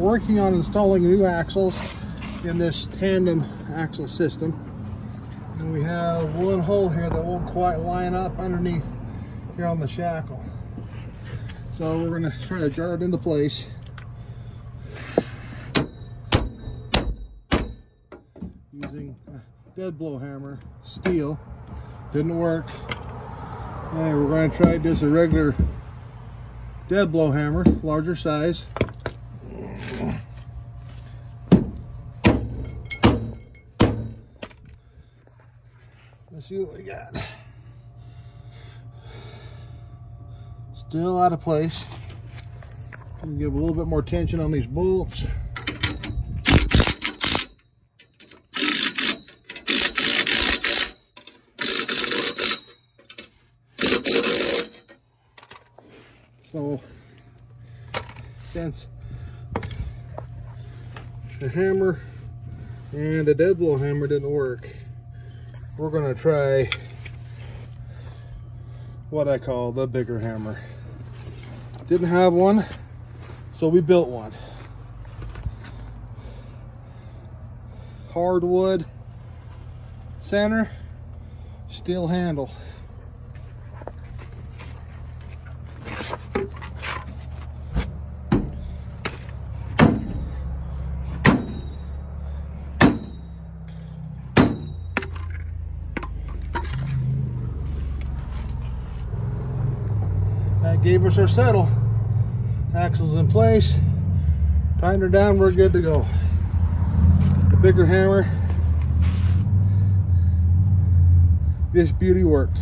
working on installing new axles in this tandem axle system. And we have one hole here that won't quite line up underneath here on the shackle. So we're gonna try to jar it into place. Using a dead blow hammer, steel. Didn't work. And we're gonna try just a regular dead blow hammer, larger size. Let's see what we got. Still out of place. Give a little bit more tension on these bolts. So, since the hammer and the dead blow hammer didn't work, we're gonna try what I call the bigger hammer. Didn't have one, so we built one. Hardwood center, steel handle. Gave us our settle. Axles in place. Tighten her down, we're good to go. The bigger hammer. This beauty worked.